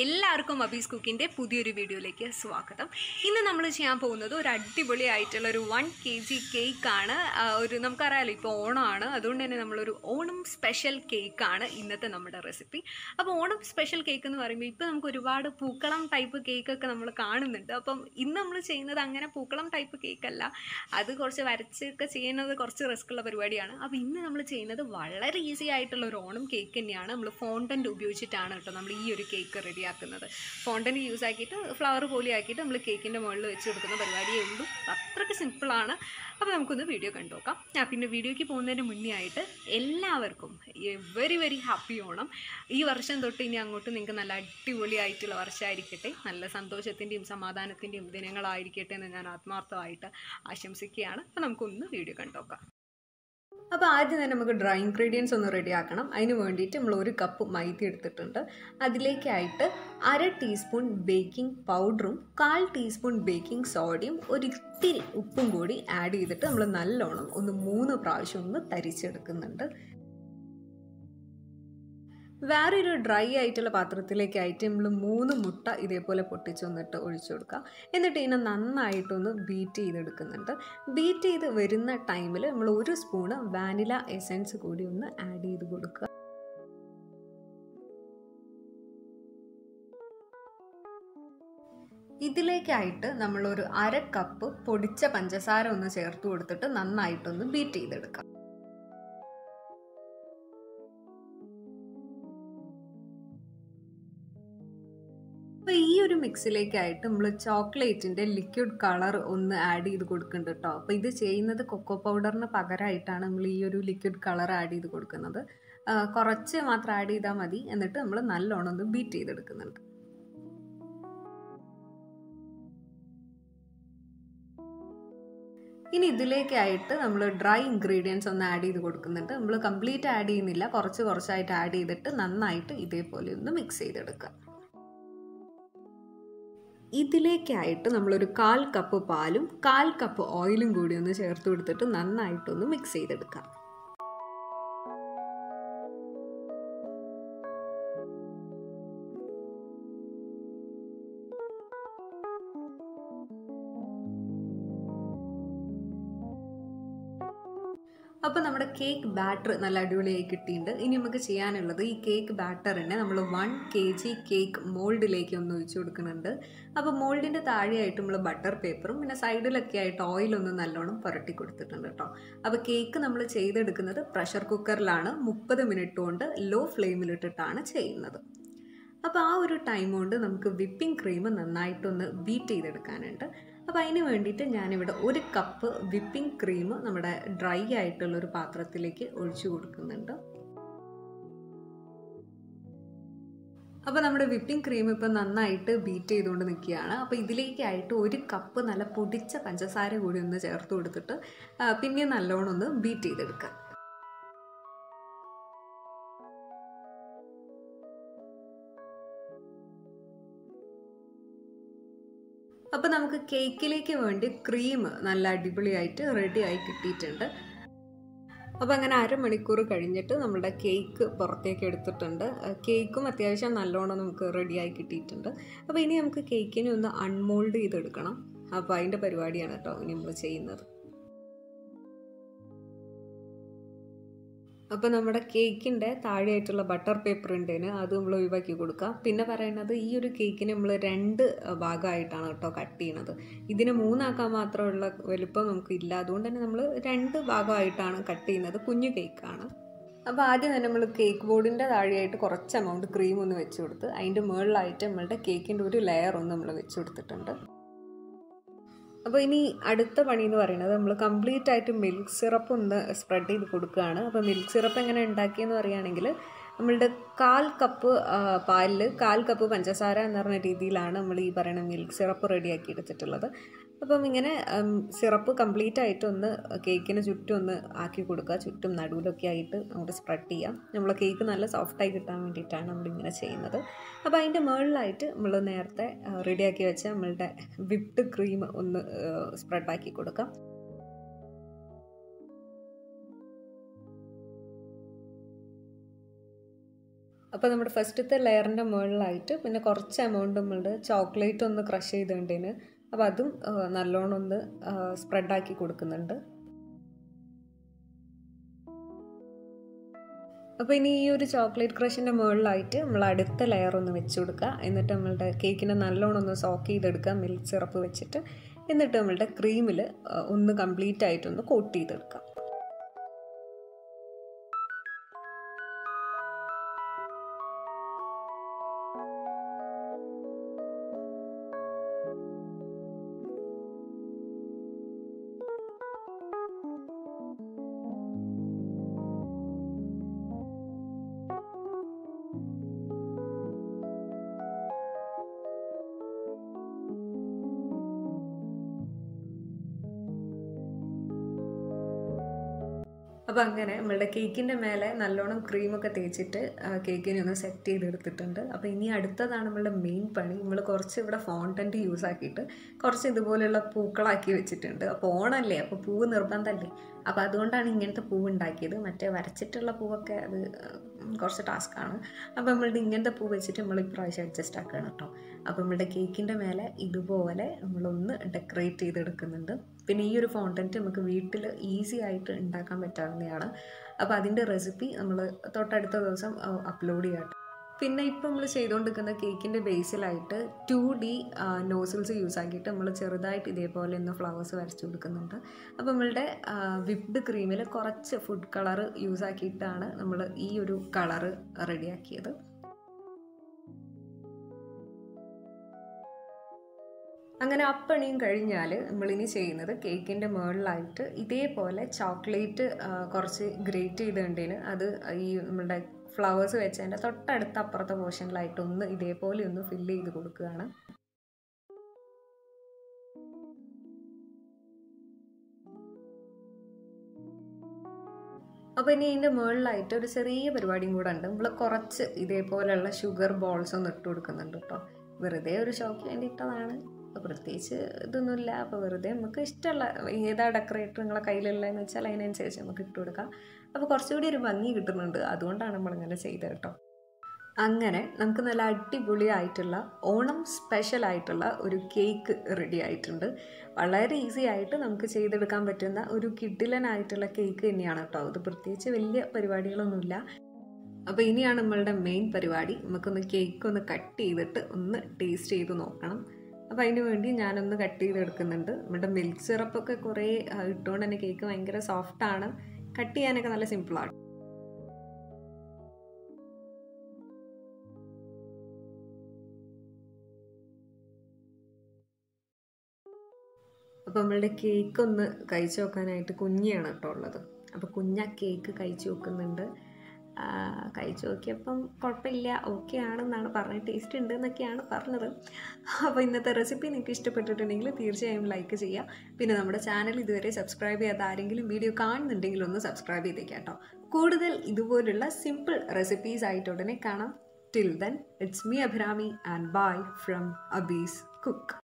എല്ലാവർക്കും അബീസ് കുക്കിന്റെ പുതിയൊരു വീഡിയോയിലേക്ക് സ്വാഗതം. ഇന്ന് നമ്മൾ ചെയ്യാൻ പോകുന്നത് ഒരു അടിപൊളി ആയിട്ടുള്ള ഒരു വൺ കെ ജി കേക്കാണ് ഒരു നമുക്കറിയാലോ ഇപ്പോൾ ഓണമാണ്. അതുകൊണ്ട് തന്നെ നമ്മളൊരു ഓണം സ്പെഷ്യൽ കേക്കാണ് ഇന്നത്തെ നമ്മുടെ റെസിപ്പി അപ്പോൾ ഓണം സ്പെഷ്യൽ കേക്ക് എന്ന് പറയുമ്പോൾ ഇപ്പോൾ നമുക്ക് ഒരുപാട് പൂക്കളം ടൈപ്പ് കേക്കൊക്കെ നമ്മൾ കാണുന്നുണ്ട്. അപ്പം ഇന്ന് നമ്മൾ ചെയ്യുന്നത് അങ്ങനെ പൂക്കളം ടൈപ്പ് കേക്കല്ല അത് കുറച്ച് വരച്ചൊക്കെ ചെയ്യുന്നത് കുറച്ച് റിസ്ക് ഉള്ള പരിപാടിയാണ്. അപ്പോൾ ഇന്ന് നമ്മൾ ചെയ്യുന്നത് വളരെ ഈസി ആയിട്ടുള്ള ഒരു ഓണം കേക്ക് തന്നെയാണ്. നമ്മൾ ഫോണ്ടന്റ് ഉപയോഗിച്ചിട്ടാണ് കേട്ടോ നമ്മൾ ഈ ഒരു കേക്ക് റെഡിയാക്കുന്നത്. ഫോണ്ടന് യൂസ് ആക്കിയിട്ട് ഫ്ലവർ പോലെ ആക്കിയിട്ട് നമ്മൾ കേക്കിന്റെ മുകളിൽ വെച്ച് കൊടുക്കുന്ന പരിപാടിയേ ഉള്ളൂ. അത്രയ്ക്ക് സിമ്പിളാണ് അപ്പോൾ നമുക്കൊന്ന് വീഡിയോ കണ്ടു നോക്കാം ഞാൻ പിന്നെ വീഡിയോയ്ക്ക് പോകുന്നതിന് മുന്നേ ആയിട്ട് എല്ലാവർക്കും വെരി വെരി ഹാപ്പി ഓണം. ഈ വർഷം തൊട്ട് ഇനി അങ്ങോട്ട് നിങ്ങൾക്ക് നല്ല അടിപൊളിയായിട്ടുള്ള വർഷമായിരിക്കട്ടെ നല്ല സന്തോഷത്തിന്റെയും സമാധാനത്തിന്റെയും ദിനങ്ങളായിരിക്കട്ടെ എന്ന് ഞാൻ ആത്മാർത്ഥമായിട്ട് ആശംസിക്കുകയാണ്. അപ്പോൾ നമുക്കൊന്ന് വീഡിയോ കണ്ടു നോക്കാം അപ്പോൾ ആദ്യം തന്നെ നമുക്ക് ഡ്രൈ ഇൻഗ്രീഡിയൻസ് ഒന്ന് റെഡിയാക്കണം അതിന് വേണ്ടിയിട്ട് നമ്മൾ ഒരു കപ്പ് മൈദ എടുത്തിട്ടുണ്ട്. അതിലേക്കായിട്ട് അര ടീസ്പൂൺ ബേക്കിംഗ് പൗഡറും കാൽ ടീസ്പൂൺ ബേക്കിംഗ് സോഡയും ഒരു ഇത്തിരി ഉപ്പും കൂടി ആഡ് ചെയ്തിട്ട് നമ്മൾ നല്ലോണം ഒന്ന് മൂന്ന് പ്രാവശ്യം ഒന്ന് തരിച്ചെടുക്കുന്നുണ്ട്. വേറൊരു ഡ്രൈ ആയിട്ടുള്ള പാത്രത്തിലേക്ക് ആയിട്ട് നമ്മൾ മൂന്ന് മുട്ട ഇതേപോലെ പൊട്ടിച്ച് വന്നിട്ട് ഒഴിച്ചു കൊടുക്കുക. എന്നിട്ട് ഇതിനെ നന്നായിട്ടൊന്ന് ബീറ്റ് ചെയ്തെടുക്കുന്നുണ്ട്. ബീറ്റ് ചെയ്ത് വരുന്ന ടൈമിൽ നമ്മൾ ഒരു സ്പൂണ് വാനില എസൻസ് കൂടി ഒന്ന് ആഡ് ചെയ്ത് കൊടുക്കുക. ഇതിലേക്കായിട്ട് നമ്മളൊരു അര കപ്പ് പൊടിച്ച പഞ്ചസാര ഒന്ന് ചേർത്ത് കൊടുത്തിട്ട് നന്നായിട്ടൊന്ന് ബീറ്റ് ചെയ്തെടുക്കാം. ഒരു മിക്സിലേക്കായിട്ട് നമ്മൾ ചോക്ലേറ്റിന്റെ ലിക്വിഡ് കളർ ഒന്ന് ആഡ് ചെയ്ത് കൊടുക്കുന്നുണ്ട് കേട്ടോ അപ്പോൾ ഇത് ചെയ്യുന്നത് കൊക്കോ പൗഡറിന് പകരമായിട്ടാണ് നമ്മൾ ഈ ഒരു ലിക്വിഡ് കളർ ആഡ് ചെയ്ത് കൊടുക്കുന്നത്. കുറച്ച് മാത്രം ആഡ് ചെയ്താൽ മതി. എന്നിട്ട് നമ്മൾ നല്ലോണം ഒന്ന് ബീറ്റ് ചെയ്തെടുക്കുന്നുണ്ട്. ഇനി ഇതിലേക്കായിട്ട് നമ്മൾ ഡ്രൈ ഇൻഗ്രീഡിയൻസ് ഒന്ന് ആഡ് ചെയ്ത് കൊടുക്കുന്നുണ്ട്. നമ്മൾ കംപ്ലീറ്റ് ആഡ് ചെയ്യുന്നില്ല. കുറച്ച് കുറച്ചായിട്ട് ആഡ് ചെയ്തിട്ട് നന്നായിട്ട് ഇതേപോലെ ഒന്ന് മിക്സ് ചെയ്തെടുക്കുക. ഇതിലേക്കായിട്ട് നമ്മളൊരു കാൽ കപ്പ് പാലും കാൽ കപ്പ് ഓയിലും കൂടി ഒന്ന് ചേർത്ത് കൊടുത്തിട്ട് നന്നായിട്ടൊന്ന് മിക്സ് ചെയ്തെടുക്കാം. അപ്പോൾ നമ്മുടെ കേക്ക് ബാറ്റർ നല്ല അടിപൊളിയായി കിട്ടിയിട്ടുണ്ട്. ഇനി നമുക്ക് ചെയ്യാനുള്ളത് ഈ കേക്ക് ബാറ്ററിനെ നമ്മൾ വൺ കെ ജി കേക്ക് മോൾഡിലേക്ക് ഒന്ന് ഒഴിച്ചു കൊടുക്കുന്നുണ്ട്. അപ്പോൾ മോൾഡിന്റെ താഴെയായിട്ട് നമ്മൾ ബട്ടർ പേപ്പറും പിന്നെ സൈഡിലൊക്കെ ആയിട്ട് ഓയിലൊന്ന് നല്ലോണം പുരട്ടി കൊടുത്തിട്ടുണ്ട് കേട്ടോ അപ്പോൾ കേക്ക് നമ്മൾ ചെയ്തെടുക്കുന്നത് പ്രഷർ കുക്കറിലാണ് മുപ്പത് മിനിറ്റ് കൊണ്ട് ലോ ഫ്ലെയിമിലിട്ടിട്ടാണ് ചെയ്യുന്നത്. അപ്പോൾ ആ ഒരു ടൈം കൊണ്ട് നമുക്ക് വിപ്പിംഗ് ക്രീം നന്നായിട്ടൊന്ന് ബീറ്റ് ചെയ്തെടുക്കാനുണ്ട്. അപ്പോൾ അതിന് വേണ്ടിയിട്ട് ഞാനിവിടെ ഒരു കപ്പ് വിപ്പിംഗ് ക്രീം നമ്മുടെ ഡ്രൈ ആയിട്ടുള്ളൊരു പാത്രത്തിലേക്ക് ഒഴിച്ചു കൊടുക്കുന്നുണ്ട്. അപ്പോൾ നമ്മുടെ വിപ്പിംഗ് ക്രീം ഇപ്പോൾ നന്നായിട്ട് ബീറ്റ് ചെയ്തുകൊണ്ട് നിൽക്കുകയാണ്. അപ്പോൾ ഇതിലേക്കായിട്ട് ഒരു കപ്പ് നല്ല പൊടിച്ച പഞ്ചസാര കൂടി ഒന്ന് ചേർത്ത് കൊടുത്തിട്ട് പിന്നെ നല്ലോണം ഒന്ന് ബീറ്റ് ചെയ്തെടുക്കുക അപ്പോൾ നമുക്ക് കേക്കിലേക്ക് വേണ്ടി ക്രീം നല്ല അടിപൊളിയായിട്ട് റെഡി ആയി കിട്ടിയിട്ടുണ്ട്. അപ്പോൾ അങ്ങനെ അരമണിക്കൂർ കഴിഞ്ഞിട്ട് നമ്മുടെ കേക്ക് പുറത്തേക്ക് എടുത്തിട്ടുണ്ട്. കേക്കും അത്യാവശ്യം നല്ലോണം നമുക്ക് റെഡിയായി കിട്ടിയിട്ടുണ്ട്. അപ്പോൾ ഇനി നമുക്ക് കേക്കിനെ ഒന്ന് അൺമോൾഡ് ചെയ്തെടുക്കണം. അപ്പോൾ അതിന്റെ പരിപാടിയാണ് കേട്ടോ ഇനി നമ്മൾ ചെയ്യുന്നത്. അപ്പോൾ നമ്മുടെ കേക്കിന്റെ താഴെയായിട്ടുള്ള ബട്ടർ പേപ്പർ ഉണ്ടേന് അത് നമ്മൾ ഒഴിവാക്കി കൊടുക്കുക പിന്നെ പറയുന്നത് ഈ ഒരു കേക്കിന് നമ്മൾ രണ്ട് ഭാഗമായിട്ടാണ് കേട്ടോ കട്ട് ചെയ്യണത്. ഇതിന് മൂന്നാക്കാൻ മാത്രമുള്ള വലുപ്പം നമുക്ക് ഇല്ല. അതുകൊണ്ട് തന്നെ നമ്മൾ രണ്ട് ഭാഗമായിട്ടാണ് കട്ട് ചെയ്യുന്നത്. കുഞ്ഞു കേക്കാണ്. അപ്പോൾ ആദ്യം തന്നെ നമ്മൾ കേക്ക് ബോർഡിന്റെ താഴെയായിട്ട് കുറച്ച് എമൗണ്ട് ക്രീം ഒന്ന് വെച്ച് കൊടുത്ത് അതിന്റെ മുകളിലായിട്ട് നമ്മളുടെ കേക്കിന്റെ ഒരു ലെയർ ഒന്ന് നമ്മൾ വെച്ച് കൊടുത്തിട്ടുണ്ട്. അപ്പോൾ ഇനി അടുത്ത പണി എന്ന് പറയുന്നത് നമ്മൾ കംപ്ലീറ്റ് ആയിട്ട് മിൽക്ക് സിറപ്പ് ഒന്ന് സ്പ്രെഡ് ചെയ്ത് കൊടുക്കുകയാണ് അപ്പോൾ മിൽക്ക് സിറപ്പ് എങ്ങനെ ഉണ്ടാക്കിയെന്ന് പറയുകയാണെങ്കിൽ നമ്മളുടെ കാൽ കപ്പ് പാലിൽ കാൽ കപ്പ് പഞ്ചസാര എന്ന് പറഞ്ഞ രീതിയിലാണ് നമ്മൾ ഈ പറയുന്ന മിൽക്ക് സിറപ്പ് റെഡിയാക്കി എടുത്തിട്ടുള്ളത്. അപ്പം ഇങ്ങനെ സിറപ്പ് കംപ്ലീറ്റ് ആയിട്ട് ഒന്ന് കേക്കിന് ചുറ്റും ഒന്ന് ആക്കി കൊടുക്കുക. ചുറ്റും നടുവിലൊക്കെ ആയിട്ട് നമുക്ക് സ്പ്രെഡ് ചെയ്യാം. നമ്മൾ കേക്ക് നല്ല സോഫ്റ്റായി കിട്ടാൻ വേണ്ടിയിട്ടാണ് നമ്മളിങ്ങനെ ചെയ്യുന്നത്. അപ്പോൾ അതിന്റെ മുകളിലായിട്ട് നമ്മൾ നേരത്തെ റെഡിയാക്കി വെച്ച നമ്മളുടെ വിപ്ഡ് ക്രീം ഒന്ന് സ്പ്രെഡാക്കി കൊടുക്കാം. അപ്പോൾ നമ്മുടെ ഫസ്റ്റത്തെ ലെയറിന്റെ മുകളിലായിട്ട് പിന്നെ കുറച്ച് എമൗണ്ട് നമ്മളുടെ ചോക്ലേറ്റ് ഒന്ന് ക്രഷ് ചെയ്തേണ്ടതിന് അപ്പോൾ അതും നല്ലോണം ഒന്ന് സ്പ്രെഡാക്കി കൊടുക്കുന്നുണ്ട്. അപ്പോൾ ഇനി ഈ ഒരു ചോക്ലേറ്റ് ക്രഷിന്റെ മുകളിലായിട്ട് നമ്മൾ അടുത്ത ലെയർ ഒന്ന് വെച്ച് കൊടുക്കുക. എന്നിട്ട് നമ്മളുടെ കേക്കിനെ നല്ലോണം ഒന്ന് സോക്ക് ചെയ്തെടുക്കുക മിൽക്ക് സിറപ്പ് വെച്ചിട്ട്. എന്നിട്ട് നമ്മളുടെ ക്രീമിൽ ഒന്ന് കംപ്ലീറ്റ് ആയിട്ടൊന്ന് കോട്ട് ചെയ്തെടുക്കാം അപ്പോൾ അങ്ങനെ നമ്മളുടെ കേക്കിന്റെ മേലെ നല്ലോണം ക്രീമൊക്കെ തേച്ചിട്ട് കേക്കിനെ ഒന്ന് സെറ്റ് ചെയ്തെടുത്തിട്ടുണ്ട്. അപ്പോൾ ഇനി അടുത്തതാണ് നമ്മളുടെ മെയിൻ പണി. നമ്മൾ കുറച്ച് ഇവിടെ ഫോണ്ടന്റ് യൂസ് ആക്കിയിട്ട് കുറച്ച് ഇതുപോലെയുള്ള പൂക്കളാക്കി വെച്ചിട്ടുണ്ട്. അപ്പോൾ ഓണല്ലേ? അപ്പോൾ പൂവ് നിർബന്ധമല്ലേ അപ്പോൾ അതുകൊണ്ടാണ് ഇങ്ങനത്തെ പൂവ് ഉണ്ടാക്കിയത് മറ്റേ വരച്ചിട്ടുള്ള പൂവൊക്കെ അത് കുറച്ച് ടാസ്ക്കാണ് അപ്പോൾ നമ്മളുടെ ഇങ്ങനത്തെ പൂ വെച്ചിട്ട് നമ്മൾ ഇപ്രാവശ്യം അഡ്ജസ്റ്റ് ആക്കുകയാണ് കേട്ടോ അപ്പോൾ നമ്മളുടെ കേക്കിന്റെ മേലെ ഇതുപോലെ നമ്മളൊന്ന് ഡെക്കറേറ്റ് ചെയ്തെടുക്കുന്നുണ്ട്. പിന്നെ ഈ ഒരു ഫോണ്ടന്റ് നമുക്ക് വീട്ടിൽ ഈസി ആയിട്ട് ഉണ്ടാക്കാൻ പറ്റാവുന്നതാണ്. അപ്പോൾ അതിന്റെ റെസിപ്പി നമ്മൾ തൊട്ടടുത്ത ദിവസം അപ്ലോഡ് ചെയ്യാം. പിന്നെ ഇപ്പം നമ്മൾ ചെയ്തുകൊണ്ടിരിക്കുന്ന കേക്കിന്റെ ബേസിലായിട്ട് ടു ഡി നോസിൽസ് യൂസ് ആക്കിയിട്ട് നമ്മൾ ചെറുതായിട്ട് ഇതേപോലെ ഒന്ന് ഫ്ലവേഴ്സ് വരച്ചു കൊടുക്കുന്നുണ്ട്. അപ്പോൾ നമ്മളുടെ വിപ്ഡ് ക്രീമിൽ കുറച്ച് ഫുഡ് കളർ യൂസ് ആക്കിയിട്ടാണ് നമ്മൾ ഈ ഒരു കളറ് റെഡിയാക്കിയത്. അങ്ങനെ അപ്പണിയും കഴിഞ്ഞാൽ നമ്മളിനി ചെയ്യുന്നത് കേക്കിന്റെ മുകളിലായിട്ട് ഇതേപോലെ ചോക്ലേറ്റ് കുറച്ച് ഗ്രേറ്റ് ചെയ്തുകൊണ്ടേന് അത് ഈ നമ്മുടെ ഫ്ലവേഴ്സ് വെച്ചതിന്റെ തൊട്ടടുത്ത അപ്പുറത്തെ പോർഷനിലായിട്ട് ഒന്ന് ഇതേപോലെ ഒന്ന് ഫില്ല് ചെയ്ത് കൊടുക്കുകയാണ്. അപ്പോൾ ഇനി ഇതിന്റെ മുകളിലായിട്ട് ഒരു ചെറിയ പരിപാടിയും കൂടെ ഉണ്ട്. നമ്മൾ കുറച്ച് ഇതേപോലെയുള്ള ഷുഗർ ബോൾസ് ഒന്ന് ഇട്ട് കൊടുക്കുന്നുണ്ട് കേട്ടോ. വെറുതെ ഒരു ഷോക്ക് വേണ്ടി ഇട്ടതാണ്. പ്രത്യേകിച്ച് ഇതൊന്നുമില്ല. അപ്പോൾ വെറുതെ നമുക്ക് ഇഷ്ടമുള്ള ഏതാ ഡെക്കറേറ്റർ നിങ്ങളെ കയ്യിലുള്ളതെന്ന് വെച്ചാൽ അതിനനുസരിച്ച് നമുക്ക് ഇട്ട് കൊടുക്കാം. അപ്പോൾ കുറച്ചുകൂടി ഒരു ഭംഗി കിട്ടുന്നുണ്ട്. അതുകൊണ്ടാണ് നമ്മളിങ്ങനെ ചെയ്തത് കേട്ടോ. അങ്ങനെ നമുക്ക് നല്ല അടിപൊളിയായിട്ടുള്ള ഓണം സ്പെഷ്യൽ ആയിട്ടുള്ള ഒരു കേക്ക് റെഡി ആയിട്ടുണ്ട്. വളരെ ഈസി ആയിട്ട് നമുക്ക് ചെയ്തെടുക്കാൻ പറ്റുന്ന ഒരു കിഡിലനായിട്ടുള്ള കേക്ക് തന്നെയാണ് കേട്ടോ. ഇത് പ്രത്യേകിച്ച് വലിയ പരിപാടികളൊന്നുമില്ല. അപ്പോൾ ഇനിയാണ് നമ്മളുടെ മെയിൻ പരിപാടി. നമുക്കൊന്ന് കേക്ക് ഒന്ന് കട്ട് ചെയ്തിട്ട് ഒന്ന് ടേസ്റ്റ് ചെയ്ത് നോക്കണം. അപ്പോൾ അതിന് വേണ്ടി ഞാനൊന്ന് കട്ട് ചെയ്തെടുക്കുന്നുണ്ട്. നമ്മുടെ മിൽക്ക് സിറപ്പൊക്കെ കുറേ ഇട്ടുകൊണ്ട് തന്നെ കേക്ക് ഭയങ്കര സോഫ്റ്റാണ് കട്ട് ചെയ്യാനൊക്കെ നല്ല സിമ്പിളാണ്. അപ്പോൾ നമ്മളുടെ കേക്ക് ഒന്ന് കഴിച്ചു നോക്കാനായിട്ട് കുഞ്ഞിയാണ് കേട്ടോ ഉള്ളത്. അപ്പോൾ കുഞ്ഞ കേക്ക് കഴിച്ചു നോക്കുന്നുണ്ട് കഴിച്ചു നോക്കിയപ്പം കുഴപ്പമില്ല ഓക്കെ ആണെന്നാണ് പറഞ്ഞത് ടേസ്റ്റ് ഉണ്ട് എന്നൊക്കെയാണ് പറഞ്ഞത്. അപ്പോൾ ഇന്നത്തെ റെസിപ്പി നിങ്ങൾക്ക് ഇഷ്ടപ്പെട്ടിട്ടുണ്ടെങ്കിൽ തീർച്ചയായും ലൈക്ക് ചെയ്യാം പിന്നെ നമ്മുടെ ചാനൽ ഇതുവരെ സബ്സ്ക്രൈബ് ചെയ്യാത്ത ആരെങ്കിലും വീഡിയോ കാണുന്നുണ്ടെങ്കിൽ ഒന്ന് സബ്സ്ക്രൈബ് ചെയ്തേക്കാം കേട്ടോ. കൂടുതൽ ഇതുപോലുള്ള സിമ്പിൾ റെസിപ്പീസ് ആയിട്ട് ഉടനെ കാണാം. Till then it's me Abhirami and bye from Abi's cook